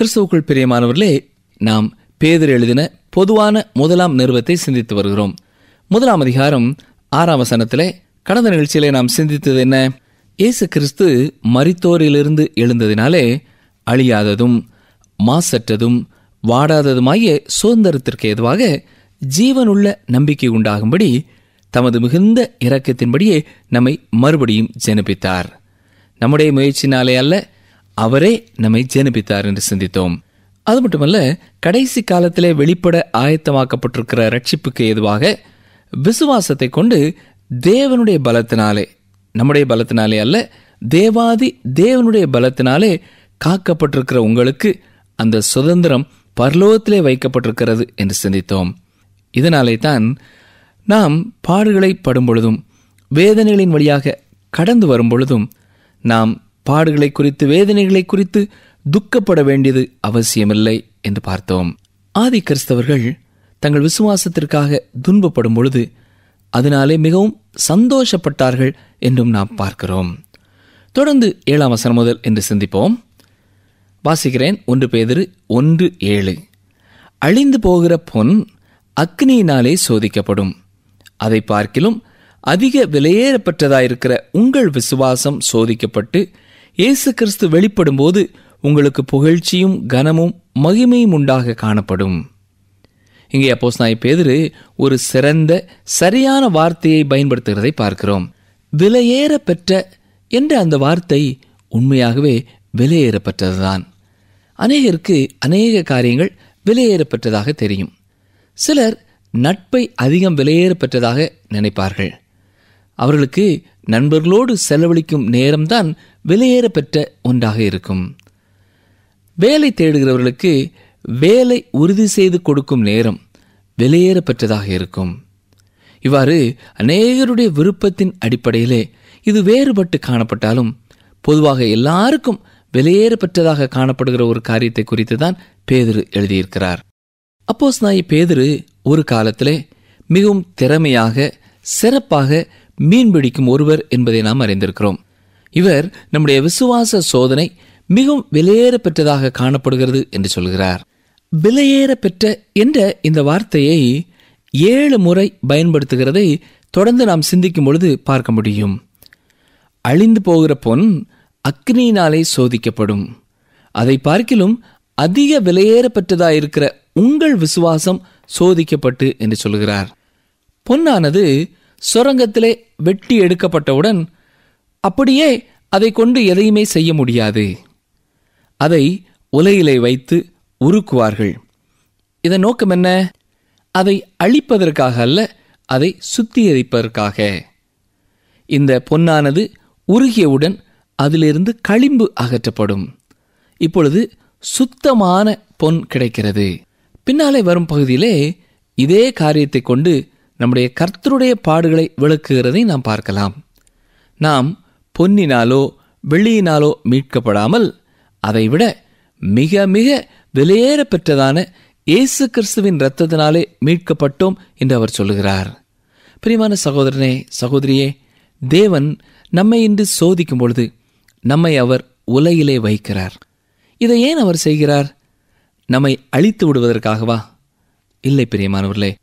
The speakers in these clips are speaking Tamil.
கிறிஸ்துவுக்குள் பிரியமானவர்களே நாம் பேதர் எழுதின பொதுவான முதலாம் நிறுவத்தை சிந்தித்து வருகிறோம். முதலாம் அதிகாரம் ஆறாம் வசனத்திலே கடந்த நிகழ்ச்சியிலே நாம் சிந்தித்தது என்ன? இயேசு கிறிஸ்து மரித்தோரிலிருந்து எழுந்ததினாலே அழியாததும் மாசற்றதும் வாடாததுமாகிய சுதந்திரத்திற்கு ஏதுவாக ஜீவனுள்ள நம்பிக்கை உண்டாகும்படி தமது மிகுந்த இரக்கத்தின்படியே நம்மை மறுபடியும் ஜெனிப்பித்தார். நம்முடைய முயற்சினாலே அல்ல அவரே நம்மை ஜெனிப்பித்தார் என்று சிந்தித்தோம். அது மட்டுமல்ல கடைசி காலத்திலே வெளிப்பட ஆயத்தமாக்கப்பட்டிருக்கிற ரட்சிப்புக்கு எதுவாக விசுவாசத்தை கொண்டு தேவனுடைய பலத்தினாலே நம்முடைய பலத்தினாலே அல்ல தேவாதி தேவனுடைய பலத்தினாலே காக்கப்பட்டிருக்கிற உங்களுக்கு அந்த சுதந்திரம் பரலோகத்திலே வைக்கப்பட்டிருக்கிறது என்று சிந்தித்தோம். இதனாலே தான் நாம் பாடுகளை படும் பொழுதும் வேதனைகளின் வழியாக கடந்து வரும் பொழுதும் நாம் பாடுகளை குறித்து வேதனைகளை குறித்து துக்கப்பட வேண்டியது அவசியமில்லை என்று பார்த்தோம். ஆதி கிறிஸ்தவர்கள் தங்கள் விசுவாசத்திற்காக துன்பப்படும் பொழுது அதனாலே மிகவும் சந்தோஷப்பட்டார்கள் என்றும் நாம் பார்க்கிறோம். தொடர்ந்து ஏழாம் வசனம் முதல் என்று சிந்திப்போம். வாசிக்கிறேன் ஒன்று பேதிரு ஒன்று ஏழு. அழிந்து போகிற பொன் அக்னியினாலே சோதிக்கப்படும். அதை பார்க்கிலும் அதிக விலையேறப்பட்டதாயிருக்கிற உங்கள் விசுவாசம் சோதிக்கப்பட்டு இயேசு கிறிஸ்து வெளிப்படும்போது உங்களுக்கு புகழ்ச்சியும் கனமும் மகிமையும் உண்டாக காணப்படும். இங்கே அப்போஸ் நாய் பேதிரு ஒரு சிறந்த சரியான வார்த்தையை பயன்படுத்துகிறதை பார்க்கிறோம். விலையேற பெற்ற என்ற அந்த வார்த்தை உண்மையாகவே விலையேறப்பட்டதுதான் அநேகருக்கு அநேக காரியங்கள் விலையேறப்பட்டதாக தெரியும். சிலர் நட்பை அதிகம் விலையேறப்பட்டதாக நினைப்பார்கள். அவர்களுக்கு நண்பர்களோடு செலவழிக்கும் நேரம்தான் விலையேறப்பெற்ற ஒன்றாக இருக்கும். வேலை தேடுகிறவர்களுக்கு வேலை உறுதி செய்து கொடுக்கும் நேரம் விலையேறப்பெற்றதாக இருக்கும். இவ்வாறு அநேகருடைய விருப்பத்தின் அடிப்படையிலே இது வேறுபட்டு காணப்பட்டாலும் பொதுவாக எல்லாருக்கும் விலையேறப்பெற்றதாக காணப்படுகிற ஒரு காரியத்தை குறித்து தான் பேதிரு எழுதியிருக்கிறார். அப்போஸ் நாய் பேதிரு ஒரு காலத்திலே மிகவும் திறமையாக சிறப்பாக மீன்பிடிக்கும் ஒருவர் என்பதை நாம் அறிந்திருக்கிறோம். இவர் நம்முடைய விசுவாச சோதனை மிகவும் விலையேற பெற்றதாக காணப்படுகிறது என்று சொல்கிறார். விலையேற பெற்ற என்ற இந்த வார்த்தையை ஏழு முறை பயன்படுத்துகிறதை தொடர்ந்து நாம் சிந்திக்கும் பொழுது பார்க்க முடியும். அழிந்து போகிற பொன் அக்னியினாலே சோதிக்கப்படும். அதை பார்க்கிலும் அதிக விலையேற பெற்றதாயிருக்கிற உங்கள் விசுவாசம் சோதிக்கப்பட்டு என்று சொல்கிறார். பொன்னானது சுரங்கத்திலே வெட்டி எடுக்கப்பட்டவுடன் அப்படியே அதை கொண்டு எதையுமே செய்ய முடியாது. அதை உலையிலே வைத்து உருக்குவார்கள். இதன் நோக்கம் என்ன? அதை அழிப்பதற்காக அல்ல அதை சுத்திகரிப்பதற்காக. இந்த பொன்னானது உருகியவுடன் அதிலிருந்து களிம்பு அகற்றப்படும். இப்பொழுது சுத்தமான பொன் கிடைக்கிறது. பின்னாலே வரும் பகுதியிலே இதே காரியத்தை கொண்டு நம்முடைய கர்த்தருடைய பாடுகளை விளக்குகிறதை நாம் பார்க்கலாம். நாம் பொன்னினாலோ வெள்ளியினாலோ மீட்கப்படாமல் அதைவிட மிக மிக விலையேற பெற்றதான இயேசு கிறிஸ்துவின் இரத்தத்தினாலே மீட்கப்பட்டோம் என்று அவர் சொல்லுகிறார். பிரியமான சகோதரனே சகோதரியே தேவன் நம்மை இன்று சோதிக்கும் பொழுது நம்மை அவர் உலகிலே வைக்கிறார். இதை ஏன் அவர் செய்கிறார்? நம்மை அழித்து விடுவதற்காகவா? இல்லை பிரியமானவர்களே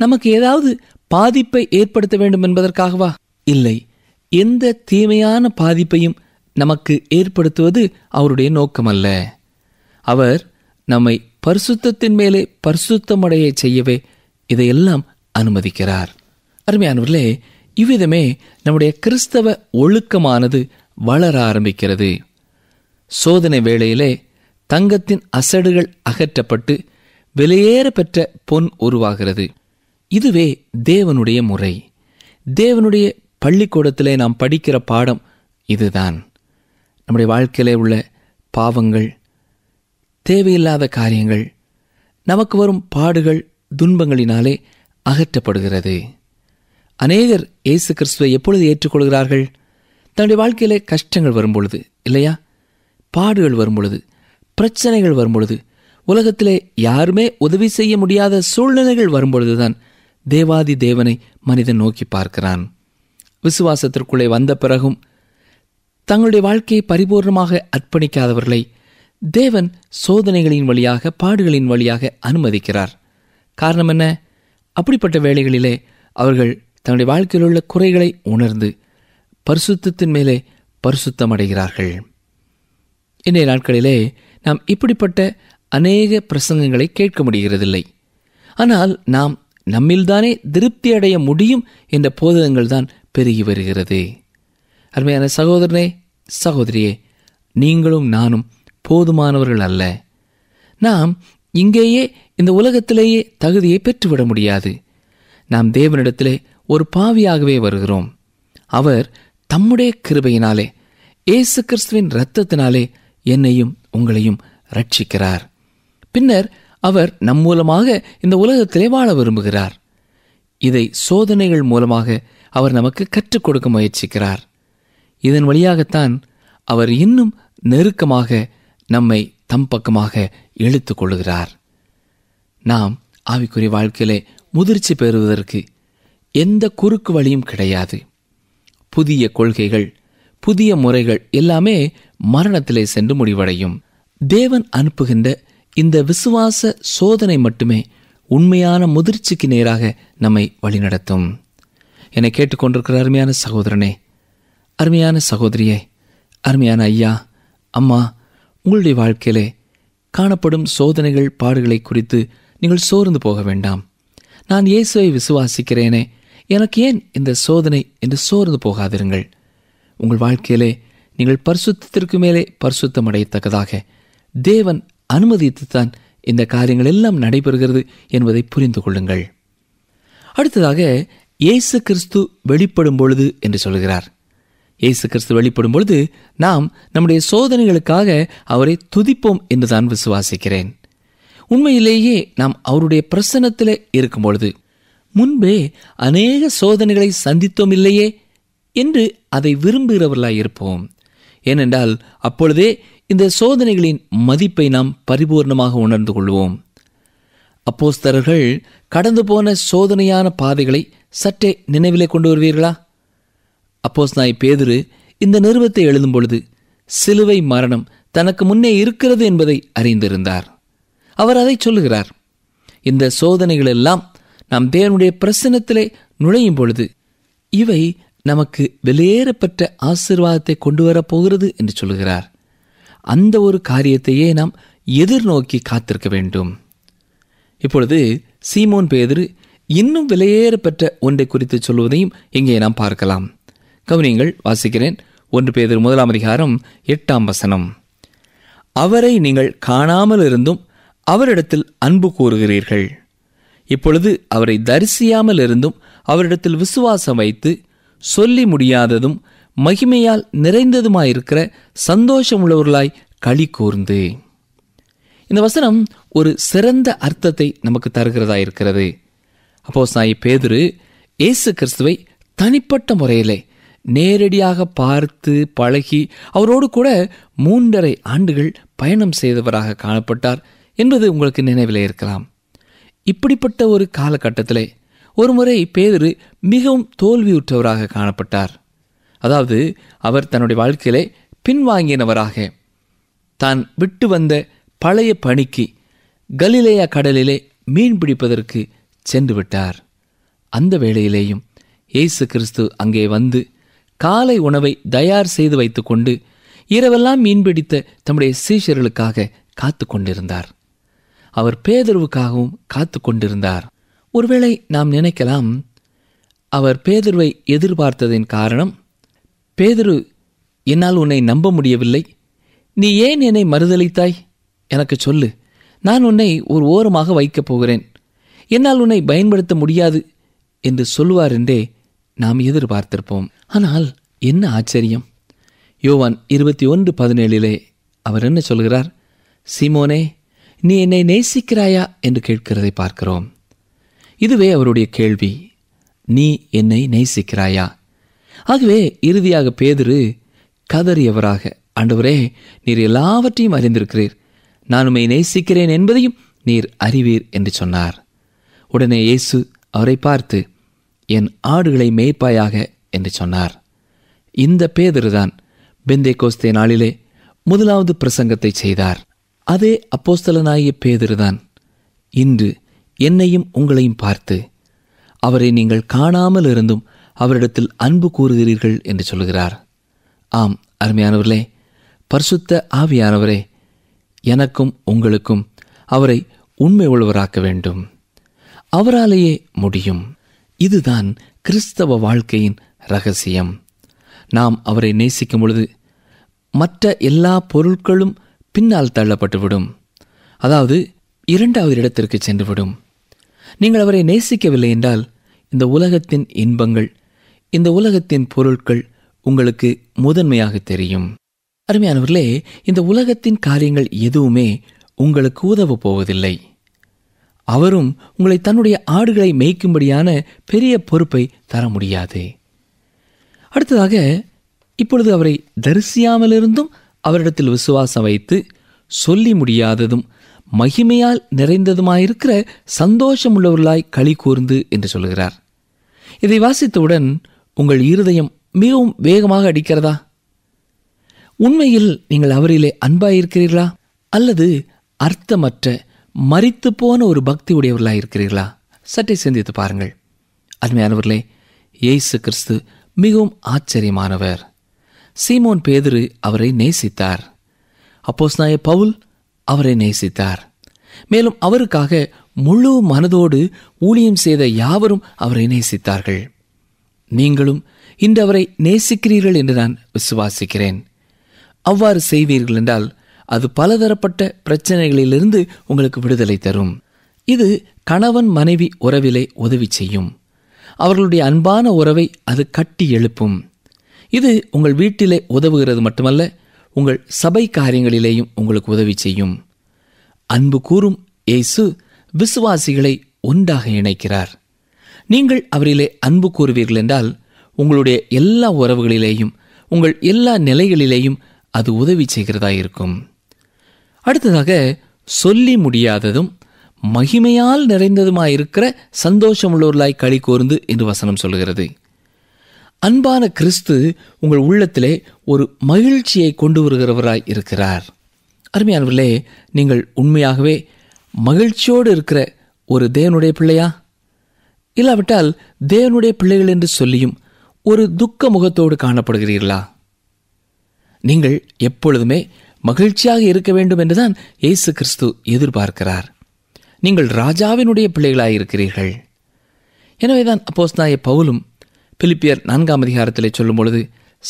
நமக்கு ஏதாவது பாதிப்பை ஏற்படுத்த வேண்டும் என்பதற்காகவா? இல்லை. எந்த தீமையான பாதிப்பையும் நமக்கு ஏற்படுத்துவது அவருடைய நோக்கமல்ல. அவர் நம்மை பரிசுத்தத்தின் மேலே பரிசுத்தமடைய செய்யவே இதையெல்லாம் அனுமதிக்கிறார். அருமையானவர்களே இவ்விதமே நம்முடைய கிறிஸ்தவ ஒழுக்கமானது வளர ஆரம்பிக்கிறது. சோதனை வேளையிலே தங்கத்தின் அசடுகள் அகற்றப்பட்டு வெளியேற பெற்ற பொன் உருவாகிறது. இதுவே தேவனுடைய முறை. தேவனுடைய பள்ளிக்கூடத்திலே நாம் படிக்கிற பாடம் இதுதான். நம்முடைய வாழ்க்கையிலே உள்ள பாவங்கள் தேவையில்லாத காரியங்கள் நமக்கு வரும் பாடுகள் துன்பங்களினாலே அகற்றப்படுகிறது. அநேகர் இயேசு கிறிஸ்துவை எப்பொழுது ஏற்றுக்கொள்கிறார்கள்? தன்னுடைய வாழ்க்கையிலே கஷ்டங்கள் வரும்பொழுது இல்லையா? பாடுகள் வரும்பொழுது பிரச்சனைகள் வரும்பொழுது உலகத்திலே யாருமே உதவி செய்ய முடியாத சூழ்நிலைகள் வரும்பொழுதுதான் தேவாதி தேவனை மனிதன் நோக்கி பார்க்கிறான். விசுவாசத்திற்குள்ளே வந்த பிறகும் தங்களுடைய வாழ்க்கையை பரிபூர்ணமாக அர்ப்பணிக்காதவர்களை தேவன் சோதனைகளின் வழியாக பாடுகளின் வழியாக அனுமதிக்கிறார். காரணம் என்ன? அப்படிப்பட்ட வேளைகளிலே அவர்கள் தன்னுடைய வாழ்க்கையில் உள்ள குறைகளை உணர்ந்து பரிசுத்தத்தின் மேலே பரிசுத்தம் அடைகிறார்கள் இன்றைய நாட்களிலே நாம் இப்படிப்பட்ட அநேக பிரசங்கங்களை கேட்க முடிகிறதில்லை. ஆனால் நாம் நம்மில்தானே திருப்தி அடைய முடியும் என்ற போதகங்கள் தான் பெருகி வருகிறது. அருமையான சகோதரனே சகோதரியே நீங்களும் நானும் போதுமானவர்கள் அல்ல. நாம் இங்கேயே இந்த உலகத்திலேயே தகுதியை பெற்றுவிட முடியாது. நாம் தேவனிடத்திலே ஒரு பாவியாகவே வருகிறோம். அவர் தம்முடைய கிருபையினாலே இயேசு கிறிஸ்துவின் இரத்தத்தினாலே என்னையும் உங்களையும் ரட்சிக்கிறார் பின்னர் அவர் நம் மூலமாக இந்த உலகத்திலே வாழ விரும்புகிறார். இதை சோதனைகள் மூலமாக அவர் நமக்கு கற்றுக் கொடுக்க முயற்சிக்கிறார். இதன் வழியாகத்தான் அவர் இன்னும் நெருக்கமாக நம்மை தம் பக்கமாக இழுத்து கொள்கிறார். நாம் ஆவிக்குரிய வாழ்க்கையிலே முதிர்ச்சி பெறுவதற்கு எந்த குறுக்கு வழியும் கிடையாது. புதிய கொள்கைகள் புதிய முறைகள் எல்லாமே மரணத்திலே சென்று முடிவடையும். தேவன் அனுப்புகின்ற இந்த விசுவாச சோதனை மட்டுமே உண்மையான முதிர்ச்சிக்கு நேராக நம்மை வழிநடத்தும். என்னை கேட்டுக்கொண்டிருக்கிற அருமையான சகோதரனே அருமையான சகோதரியே அருமையான ஐயா அம்மா உங்களுடைய வாழ்க்கையிலே காணப்படும் சோதனைகள் பாடுகளை குறித்து நீங்கள் சோர்ந்து போக வேண்டாம். நான் இயேசுவை விசுவாசிக்கிறேனே எனக்கு ஏன் இந்த சோதனை என்று சோர்ந்து போகாதிருங்கள். உங்கள் வாழ்க்கையிலே நீங்கள் பரிசுத்தத்திற்கு மேலே பரிசுத்தம் அடையத்தக்கதாக தேவன் அனுமதித்துத்தான் இந்த காரியங்கள் எல்லாம் நடைபெறுகிறது என்பதை புரிந்து கொள்ளுங்கள். அடுத்ததாக இயேசு கிறிஸ்து வெளிப்படும் பொழுது என்று சொல்கிறார். இயேசு கிறிஸ்து வெளிப்படும் பொழுது நாம் நம்முடைய சோதனைகளுக்காக அவரை துதிப்போம் என்று தான் விசுவாசிக்கிறேன். உண்மையிலேயே நாம் அவருடைய பிரசன்னத்திலே இருக்கும் பொழுது முன்பே அநேக சோதனைகளை சந்தித்தோம் இல்லையே என்று அதை விரும்புகிறவர்களாய் இருப்போம். ஏனென்றால் அப்பொழுதே இந்த சோதனைகளின் மதிப்பை நாம் பரிபூர்ணமாக உணர்ந்து கொள்வோம். அப்போஸ்தரர்கள் கடந்து போன சோதனையான பாதைகளை சற்றே நினைவிலே கொண்டு வருவீர்களா? அப்போஸ் நாய் பேதுரு இந்த நிறுவத்தை எழுதும் பொழுது சிலுவை மரணம் தனக்கு முன்னே இருக்கிறது என்பதை அறிந்திருந்தார். அவர் அதை சொல்லுகிறார். இந்த சோதனைகள் எல்லாம் நாம் தேவனுடைய பிரசனத்திலே நுழையும் பொழுது இவை நமக்கு வெளியேறப்பட்ட ஆசிர்வாதத்தை கொண்டு வரப் போகிறது என்று சொல்லுகிறார். அந்த ஒரு காரியத்தையே நாம் எதிர்நோக்கி காத்திருக்க வேண்டும். இப்பொழுது சீமோன் பேதுரு இன்னும் விலையேறப்பெற்ற ஒன்றை குறித்து சொல்வதையும் இங்கே நாம் பார்க்கலாம். கவனியங்கள் வாசிக்கிறேன். ஒன்று பேதர் முதலாம் அதிகாரம் எட்டாம் வசனம். அவரை நீங்கள் காணாமல் இருந்தும் அவரிடத்தில் அன்பு கூறுகிறீர்கள். இப்பொழுது அவரை தரிசியாமல் இருந்தும் அவரிடத்தில் விசுவாசம் வைத்து சொல்லி முடியாததும் மகிமையால் நிறைந்ததுமாயிருக்கிற சந்தோஷமுள்ளவர்களாய் களி கூர்ந்து. இந்த வசனம் ஒரு சிறந்த அர்த்தத்தை நமக்கு தருகிறதா இருக்கிறது அப்போ சாய் பேதுரு இயேசு கிறிஸ்துவை தனிப்பட்ட முறையிலே நேரடியாக பார்த்து பழகி அவரோடு கூட மூன்றரை ஆண்டுகள் பயணம் செய்தவராக காணப்பட்டார் என்பது உங்களுக்கு நினைவில் இருக்கலாம். இப்படிப்பட்ட ஒரு காலகட்டத்திலே ஒருமுறை பேதுரு மிகவும் தோல்வியுற்றவராக காணப்பட்டார். அதாவது அவர் தன்னுடைய வாழ்க்கையிலே பின்வாங்கினவராக. தான் விட்டு வந்த பழைய பணிக்கு கலிலேயா கடலிலே மீன் பிடிப்பதற்கு சென்று விட்டார். அந்த வேளையிலேயும் இயேசு கிறிஸ்து அங்கே வந்து காலை உணவை தயார் செய்து வைத்துக்கொண்டு இரவெல்லாம் மீன்பிடித்த தம்முடைய சீஷர்களுக்காக காத்து கொண்டிருந்தார். அவர் பேதர்வுக்காகவும் காத்து கொண்டிருந்தார். ஒருவேளை நாம் நினைக்கலாம் அவர் பேதர்வை எதிர்பார்த்ததின் காரணம் பேதுரு என்னால் உன்னை நம்ப முடியவில்லை. நீ ஏன் என்னை மறுதளித்தாய் எனக்கு சொல்லு. நான் உன்னை ஒரு ஓரமாக வைக்கப் போகிறேன். என்னால் உன்னை பயன்படுத்த முடியாது. என்று சொல்வார் என்றே நாம் எதிர்பார்த்திருப்போம். ஆனால் என்ன ஆச்சரியம். யோவான் இருபத்தி ஒன்று பதினேழிலே அவர் என்ன சொல்கிறார்? சீமோனே நீ என்னை நேசிக்கிறாயா? என்று கேட்கிறதை பார்க்கிறோம். இதுவே அவருடைய கேள்வி. நீ என்னை நேசிக்கிறாயா? ஆகவே இறுதியாக பேதிரு கதறியவராக ஆண்டவரே நீர் எல்லாவற்றையும் அறிந்திருக்கிறீர். நான் உம்மை நேசிக்கிறேன் என்பதையும் நீர் அறிவீர் என்று சொன்னார். உடனே இயேசு அவரை பார்த்து என் ஆடுகளை மேய்ப்பாயாக என்று சொன்னார். இந்த பேதருதான் பெந்தே கோஸ்தே நாளிலே முதலாவது பிரசங்கத்தை செய்தார். அதே அப்போஸ்தலனாகிய பேதருதான் இன்று என்னையும் உங்களையும் பார்த்து அவரை நீங்கள் காணாமல் இருந்தும் அவரிடத்தில் அன்பு கூறுகிறீர்கள் என்று சொல்கிறார் ஆம் அருமையானவர்களே பரிசுத்த ஆவியானவரே எனக்கும் உங்களுக்கும் அவரை உண்மை உள்ளவராக்க வேண்டும். அவராலேயே முடியும். இதுதான் கிறிஸ்தவ வாழ்க்கையின் ரகசியம். நாம் அவரை நேசிக்கும் பொழுது மற்ற எல்லா பொருட்களும் பின்னால் தள்ளப்பட்டுவிடும். அதாவது இரண்டாவது இடத்திற்கு சென்றுவிடும். நீங்கள் அவரை நேசிக்கவில்லை என்றால் இந்த உலகத்தின் இன்பங்கள் இந்த உலகத்தின் பொருட்கள் உங்களுக்கு முதன்மையாக தெரியும். அருமையானவர்களே இந்த உலகத்தின் காரியங்கள் எதுவுமே உங்களுக்கு உதவ போவதில்லை. அவரும் உங்களை தன்னுடைய ஆடுகளை மேய்க்கும்படியான பெரிய பொறுப்பை தர முடியாது. அடுத்ததாக இப்பொழுது அவரை தரிசியாமலிருந்தும் அவரிடத்தில் விசுவாசம் வைத்து சொல்லி முடியாததும் மகிமையால் நிறைந்ததுமாயிருக்கிற சந்தோஷம் உள்ளவர்களாய் களி கூர்ந்து என்று சொல்கிறார். இதை வாசித்தவுடன் உங்கள் இருதயம் மிகவும் வேகமாக அடிக்கிறதா? உண்மையில் நீங்கள் அவரிலே அன்பாயிருக்கிறீர்களா? அல்லது அர்த்தமற்ற மறித்து போன ஒரு பக்தி உடையவர்களாக இருக்கிறீர்களா? சற்றே சிந்தித்து பாருங்கள். அருமையானவர்களே இயேசு கிறிஸ்து மிகவும் ஆச்சரியமானவர். சீமோன் பேதுரு அவரை நேசித்தார். அப்போஸ் நாய பவுல் அவரை நேசித்தார். மேலும் அவருக்காக முழு மனதோடு ஊழியம் செய்த யாவரும் அவரை நேசித்தார்கள். நீங்களும் இன்று அவரை நேசிக்கிறீர்கள் என்று நான் விசுவாசிக்கிறேன். அவ்வாறு செய்வீர்கள் என்றால் அது பலதரப்பட்ட பிரச்சனைகளிலிருந்து உங்களுக்கு விடுதலை தரும். இது கணவன் மனைவி உறவிலே உதவி செய்யும். அவர்களுடைய அன்பான உறவை அது கட்டி எழுப்பும். இது உங்கள் வீட்டிலே உதவுகிறது மட்டுமல்ல உங்கள் சபை காரியங்களிலேயும் உங்களுக்கு உதவி செய்யும். அன்பு கூறும் இயேசு விசுவாசிகளை ஒன்றாக இணைக்கிறார். நீங்கள் அவரிலே அன்பு கூறுவீர்கள் என்றால் உங்களுடைய எல்லா உறவுகளிலேயும் உங்கள் எல்லா நிலைகளிலேயும் அது உதவி செய்கிறதா இருக்கும் அடுத்ததாக சொல்லி முடியாததும் மகிமையால் நிறைந்ததுமாயிருக்கிற சந்தோஷமுள்ளவர்களாய் களி கூர்ந்து என்று வசனம் சொல்கிறது. அன்பான கிறிஸ்து உங்கள் உள்ளத்திலே ஒரு மகிழ்ச்சியை கொண்டு வருகிறவராய் இருக்கிறார். அருமையானவர்களே நீங்கள் உண்மையாகவே மகிழ்ச்சியோடு இருக்கிற ஒரு தேவனுடைய பிள்ளையா? இல்லாவிட்டால் தேவனுடைய பிள்ளைகள் என்று சொல்லியும் ஒரு துக்க முகத்தோடு காணப்படுகிறீர்களா? நீங்கள் எப்பொழுதுமே மகிழ்ச்சியாக இருக்க வேண்டும் என்றுதான் இயேசு கிறிஸ்து எதிர்பார்க்கிறார். நீங்கள் ராஜாவினுடைய பிள்ளைகளாக இருக்கிறீர்கள். எனவேதான் அப்போஸ் நாய பவுலும் பிலிப்பியர் நான்காம் அதிகாரத்திலே சொல்லும் பொழுது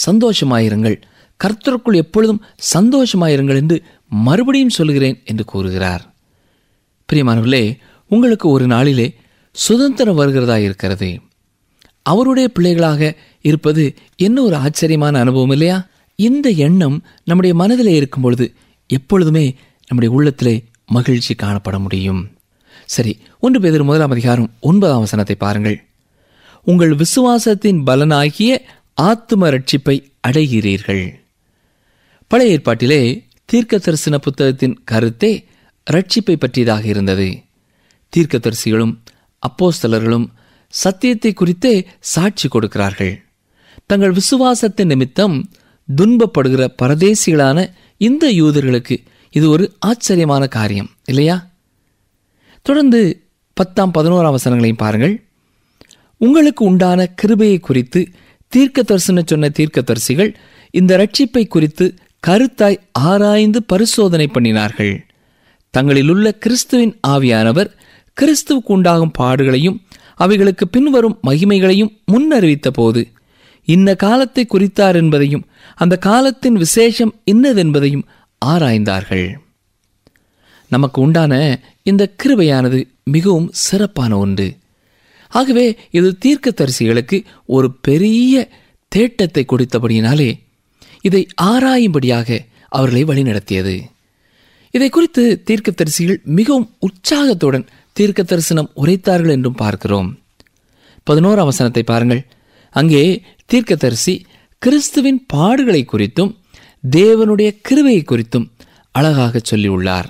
சந்தோஷமாயிருங்கள். கர்த்தருக்குள் எப்பொழுதும் சந்தோஷமாயிருங்கள் என்று மறுபடியும் சொல்கிறேன் என்று கூறுகிறார். பிரியமானவர்களே உங்களுக்கு ஒரு நாளிலே சுதந்திரம் வருகிறதா இருக்கிறது? அவருடைய பிள்ளைகளாக இருப்பது என்ன ஒரு ஆச்சரியமான அனுபவம் இல்லையா? இந்த எண்ணம் நம்முடைய மனதிலே இருக்கும் பொழுது எப்பொழுதுமே நம்முடைய உள்ளத்திலே மகிழ்ச்சி காணப்பட முடியும். சரி ஒன்று பேர் முதலாம் அதிகாரம் ஒன்பதாம் வசனத்தை பாருங்கள். உங்கள் விசுவாசத்தின் பலனாகிய ஆத்தும ரட்சிப்பை அடைகிறீர்கள். பழைய ஏற்பாட்டிலே தீர்க்க தரிசன புத்தகத்தின் கருத்தே ரட்சிப்பை பற்றியதாக இருந்தது. தீர்க்கதரிசிகளும் அப்போஸ்தலர்களும் சத்தியத்தை குறித்தே சாட்சி கொடுக்கிறார்கள். தங்கள் விசுவாசத்தின் நிமித்தம் துன்பப்படுகிற பரதேசிகளான இந்த யூதர்களுக்கு இது ஒரு ஆச்சரியமான காரியம் இல்லையா? தொடர்ந்து பத்தாம் பதினோராம் வசனங்களையும் பாருங்கள். உங்களுக்கு உண்டான கிருபையை குறித்து தீர்க்க தரிசன சொன்ன தீர்க்கதரிசிகள் இந்த ரட்சிப்பை குறித்து கருத்தாய் ஆராய்ந்து பரிசோதனை பண்ணினார்கள். தங்களிலுள்ள கிறிஸ்துவின் ஆவியானவர் கிறிஸ்துவுக்கு உண்டாகும் பாடுகளையும் அவைகளுக்கு பின்வரும் மகிமைகளையும் முன்னறிவித்த போது இன்ன காலத்தை குறித்தார் என்பதையும் அந்த காலத்தின் விசேஷம் இன்னதென்பதையும் ஆராய்ந்தார்கள். நமக்கு உண்டான இந்த கிருபையானது மிகவும் சிறப்பான ஒன்று. ஆகவே இது தீர்க்கதரிசிகளுக்கு ஒரு பெரிய தேட்டத்தை கொடுத்தபடியினாலே இதை ஆராயும்படியாக அவர்களை வழிநடத்தியது. இதை குறித்து தீர்க்கதரிசிகள் மிகவும் உற்சாகத்துடன் தீர்க்க தரிசனம் உரைத்தார்கள் என்றும் பார்க்கிறோம். பதினோரு அவசனத்தை பாருங்கள். அங்கே தீர்க்கதரிசி கிறிஸ்துவின் பாடுகளை குறித்தும் தேவனுடைய கிருவையை குறித்தும் அழகாக சொல்லியுள்ளார்.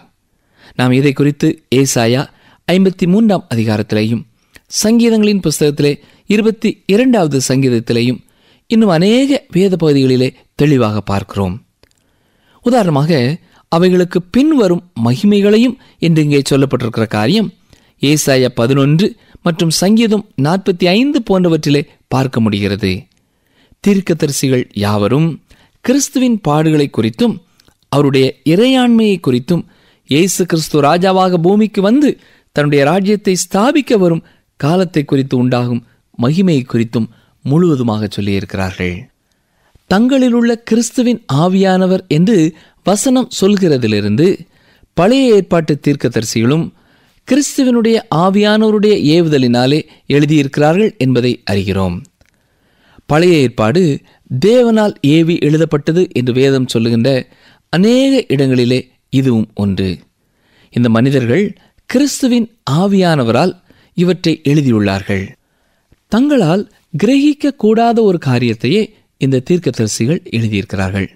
நாம் இதை குறித்து ஏசாயா ஐம்பத்தி மூன்றாம் அதிகாரத்திலேயும் சங்கீதங்களின் புஸ்தகத்திலே இருபத்தி இரண்டாவது சங்கீதத்திலேயும் இன்னும் அநேக வேத பகுதிகளிலே தெளிவாக பார்க்கிறோம். உதாரணமாக அவைகளுக்கு பின்வரும் மகிமைகளையும் என்று இங்கே சொல்லப்பட்டிருக்கிற காரியம் ஏசாய பதினொன்று மற்றும் சங்கீதம் நாற்பத்தி ஐந்து போன்றவற்றிலே பார்க்க முடிகிறது. தீர்க்கதரிசிகள் யாவரும் கிறிஸ்துவின் பாடுகளை குறித்தும் அவருடைய இறையாண்மையை குறித்தும் இயேசு கிறிஸ்து ராஜாவாக பூமிக்கு வந்து தன்னுடைய ராஜ்யத்தை ஸ்தாபிக்க வரும் காலத்தை குறித்து உண்டாகும் மகிமையை குறித்தும் முழுவதுமாக சொல்லியிருக்கிறார்கள். தங்களில் உள்ள கிறிஸ்துவின் ஆவியானவர் என்று வசனம் சொல்கிறதிலிருந்து பழைய ஏற்பாட்டு தீர்க்கதரிசிகளும் கிறிஸ்துவனுடைய ஆவியானவருடைய ஏவுதலினாலே எழுதியிருக்கிறார்கள் என்பதை அறிகிறோம். பழைய ஏற்பாடு தேவனால் ஏவி எழுதப்பட்டது என்று வேதம் சொல்லுகின்ற அநேக இடங்களிலே இதுவும் ஒன்று. இந்த மனிதர்கள் கிறிஸ்துவின் ஆவியானவரால் இவற்றை எழுதியுள்ளார்கள். தங்களால் கிரகிக்க கூடாத ஒரு காரியத்தையே இந்த தீர்க்கதரிசிகள் எழுதியிருக்கிறார்கள்.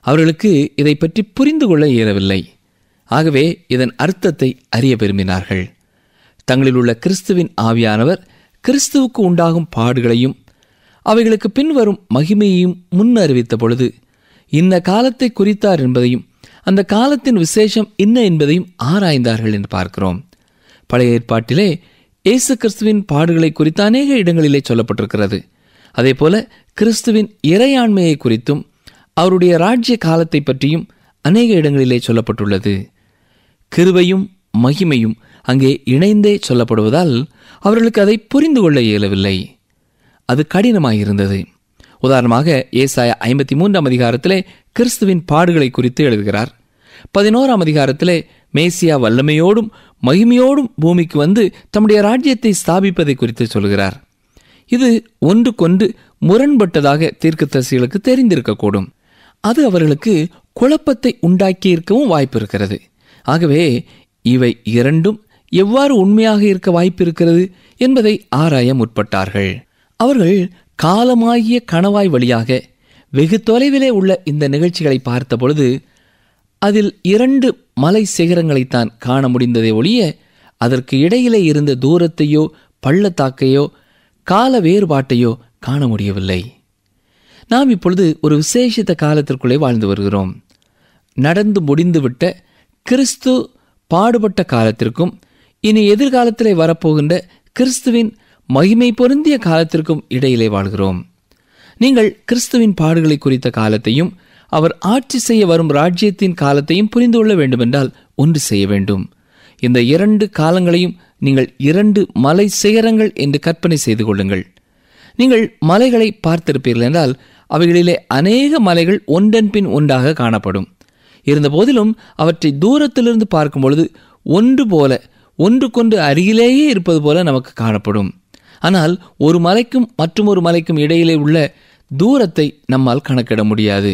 அவர்களுக்கு இதை பற்றி புரிந்து கொள்ள இயலவில்லை. ஆகவே இதன் அர்த்தத்தை அறிய விரும்பினார்கள். தங்களில் உள்ள கிறிஸ்துவின் ஆவியானவர் கிறிஸ்துவுக்கு உண்டாகும் பாடுகளையும் அவைகளுக்கு பின்வரும் மகிமையையும் முன் அறிவித்த பொழுது இந்த காலத்தை குறித்தார் என்பதையும் அந்த காலத்தின் விசேஷம் என்ன என்பதையும் ஆராய்ந்தார்கள் என்று பார்க்கிறோம். பழைய ஏற்பாட்டிலே இயேசு கிறிஸ்துவின் பாடுகளை குறித்த அநேக இடங்களிலே சொல்லப்பட்டிருக்கிறது. அதே போல கிறிஸ்துவின் இறையாண்மையை குறித்தும் அவருடைய ராஜ்ய காலத்தை பற்றியும் அநேக இடங்களிலே சொல்லப்பட்டுள்ளது. கிருபையும் மகிமையும் அங்கே இணைந்தே சொல்லப்படுவதால் அவர்களுக்கு அதை புரிந்து கொள்ள இயலவில்லை. அது கடினமாயிருந்தது. உதாரணமாக ஏசாய ஐம்பத்தி மூன்றாம் அதிகாரத்திலே கிறிஸ்துவின் பாடுகளை குறித்து எழுதுகிறார். பதினோராம் அதிகாரத்திலே மேசியா வல்லமையோடும் மகிமையோடும் பூமிக்கு வந்து தம்முடைய ராஜ்யத்தை ஸ்தாபிப்பதை குறித்து சொல்கிறார். இது ஒன்றுக்கொன்று முரண்பட்டதாக தீர்க்கதரிசிகளுக்கு தெரிந்திருக்கக்கூடும். அது அவர்களுக்கு குழப்பத்தை உண்டாக்கியிருக்கவும் வாய்ப்பு இருக்கிறது. ஆகவே இவை இரண்டும் எவ்வாறு உண்மையாக இருக்க வாய்ப்பு இருக்கிறது என்பதை ஆராய முற்பட்டார்கள். அவர்கள் காலமாகிய கணவாய் வழியாக வெகு தொலைவிலே உள்ள இந்த நிகழ்ச்சிகளை பார்த்த பொழுது அதில் இரண்டு மலை சிகரங்களைத்தான் காண முடிந்ததை ஒழிய அதற்கு இடையிலே இருந்த தூரத்தையோ பள்ளத்தாக்கையோ கால வேறுபாட்டையோ காண முடியவில்லை. நாம் இப்பொழுது ஒரு விசேஷித்த காலத்திற்குள்ளே வாழ்ந்து வருகிறோம். நடந்து முடிந்துவிட்ட கிறிஸ்து பாடுபட்ட காலத்திற்கும் இனி எதிர்காலத்திலே வரப்போகின்ற கிறிஸ்துவின் மகிமை பொருந்திய காலத்திற்கும் இடையிலே வாழ்கிறோம். நீங்கள் கிறிஸ்துவின் பாடுகளை குறித்த காலத்தையும் அவர் ஆட்சி செய்ய வரும் ராஜ்யத்தின் காலத்தையும் புரிந்து கொள்ள வேண்டுமென்றால் ஒன்று செய்ய வேண்டும். இந்த இரண்டு காலங்களையும் நீங்கள் இரண்டு மலை சிகரங்கள் என்று கற்பனை செய்து கொள்ளுங்கள். நீங்கள் மலைகளை பார்த்திருப்பீர்கள் என்றால் அவைகளிலே அநேக மலைகள் ஒன்றன் பின் ஒன்றாக காணப்படும். இருந்த போதிலும் அவற்றை தூரத்திலிருந்து பார்க்கும் பொழுது ஒன்று போல ஒன்றுக்கொன்று அருகிலேயே இருப்பது போல நமக்கு காணப்படும். ஆனால் ஒரு மலைக்கும் மற்றும் ஒரு மலைக்கும் இடையிலே உள்ள தூரத்தை நம்மால் கணக்கிட முடியாது.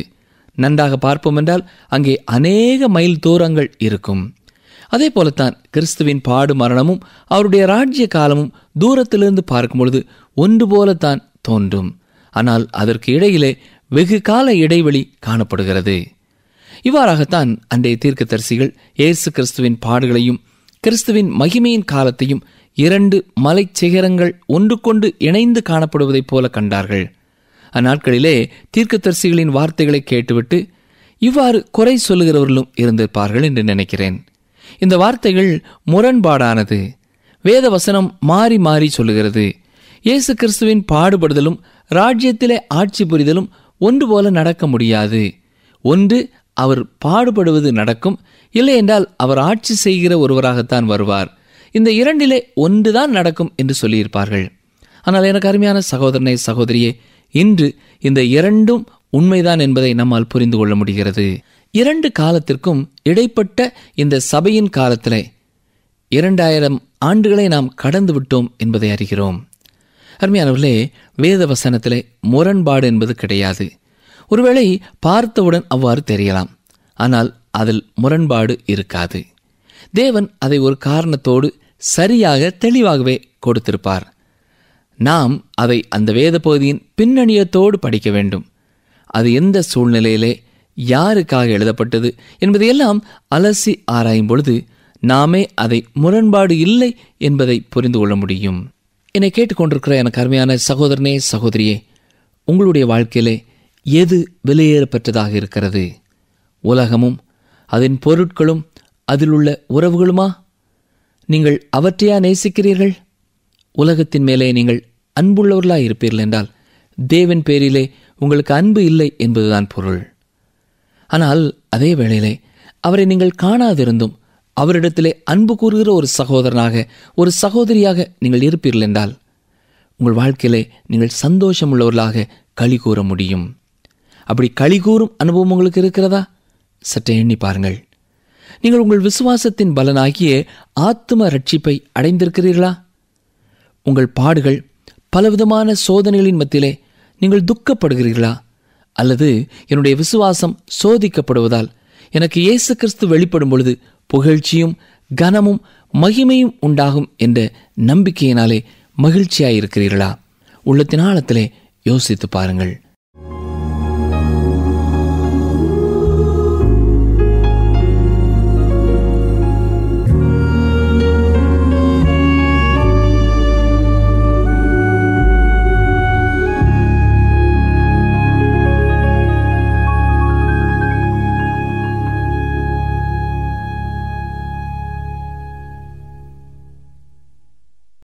நன்றாக பார்ப்போம் என்றால் அங்கே அநேக மைல் தூரங்கள் இருக்கும். அதே போலத்தான் கிறிஸ்துவின் பாடு மரணமும் அவருடைய ராஜ்ய காலமும் தூரத்திலிருந்து பார்க்கும் பொழுது ஒன்று போலத்தான் தோன்றும். ஆனால் அதற்கு இடையிலே வெகு கால இடைவெளி காணப்படுகிறது. இவ்வாறாகத்தான் அன்றைய தீர்க்கதரிசிகள் இயேசு கிறிஸ்துவின் பாடுகளையும் கிறிஸ்துவின் மகிமையின் காலத்தையும் இரண்டு மலை சிகரங்கள் ஒன்றுக்கொண்டு இணைந்து காணப்படுவதைப் போல கண்டார்கள். அந்நாட்களிலே தீர்க்கதரிசிகளின் வார்த்தைகளை கேட்டுவிட்டு இவ்வாறு குறை சொல்லுகிறவர்களும் இருந்திருப்பார்கள் என்று நினைக்கிறேன். இந்த வார்த்தைகள் முரண்பாடானது. வேத வசனம் மாறி மாறி சொல்லுகிறது. இயேசு கிறிஸ்துவின் பாடுபடுதலும் ராஜ்யத்திலே ஆட்சி புரிதலும் ஒன்று போல நடக்க முடியாது. ஒன்று அவர் பாடுபடுவது நடக்கும். இல்லை என்றால் அவர் ஆட்சி செய்கிற ஒருவராகத்தான் வருவார். இந்த இரண்டிலே ஒன்றுதான் நடக்கும் என்று சொல்லியிருப்பார்கள். ஆனால் எனக்கு அருமையான சகோதரனை சகோதரியே இன்று இந்த இரண்டும் உண்மைதான் என்பதை நம்மால் புரிந்து கொள்ள முடிகிறது. இரண்டு காலத்திற்கும் இடைப்பட்ட இந்த சபையின் காலத்திலே இரண்டாயிரம் ஆண்டுகளை நாம் கடந்து விட்டோம் என்பதை அறிகிறோம். அருமையானவர்களே வேத வசனத்திலே முரண்பாடு என்பது கிடையாது. ஒருவேளை பார்த்தவுடன் அவ்வாறு தெரியலாம். ஆனால் அதில் முரண்பாடு இருக்காது. தேவன் அதை ஒரு காரணத்தோடு சரியாக தெளிவாகவே கொடுத்திருப்பார். நாம் அதை அந்த வேத பகுதியின் பின்னணியத்தோடு படிக்க வேண்டும். அது எந்த சூழ்நிலையிலே யாருக்காக எழுதப்பட்டது என்பதையெல்லாம் அலசி ஆராயும் பொழுது நாமே அதை முரண்பாடு இல்லை என்பதை புரிந்து கொள்ள முடியும். என்னை கேட்டுக்கொண்டிருக்கிற எனக்கு அருமையான சகோதரனே சகோதரியே உங்களுடைய வாழ்க்கையிலே எது விலையேறப்பெற்றதாக இருக்கிறது? உலகமும் அதன் பொருட்களும் அதில் உள்ள உறவுகளுமா? நீங்கள் அவற்றையா நேசிக்கிறீர்கள்? உலகத்தின் மேலே நீங்கள் அன்புள்ளவர்களாக இருப்பீர்கள் என்றால் தேவன் பேரிலே உங்களுக்கு அன்பு இல்லை என்பதுதான் பொருள். ஆனால் அதே வேளையிலே அவரை நீங்கள் காணாதிருந்தும் அவரிடத்திலே அன்பு கூறுகிற ஒரு சகோதரனாக ஒரு சகோதரியாக நீங்கள் இருப்பீர்கள் என்றால் உங்கள் வாழ்க்கையிலே நீங்கள் சந்தோஷம் உள்ளவர்களாக களி கூற முடியும். அப்படி களி கூறும் அனுபவம் உங்களுக்கு இருக்கிறதா? சற்றே எண்ணி பாருங்கள். நீங்கள் உங்கள் விசுவாசத்தின் பலனாகிய ஆத்ம ரட்சிப்பை அடைந்திருக்கிறீர்களா? உங்கள் பாடுகள் பலவிதமான சோதனைகளின் மத்தியிலே நீங்கள் துக்கப்படுகிறீர்களா? அல்லது என்னுடைய விசுவாசம் சோதிக்கப்படுவதால் எனக்கு இயேசு கிறிஸ்து வெளிப்படும் பொழுது புகழ்ச்சியும் கனமும் மகிமையும் உண்டாகும் என்ற நம்பிக்கையினாலே மகிழ்ச்சியாயிருக்கிறீர்களா? உள்ளத்தின் ஆழத்திலே யோசித்து பாருங்கள்.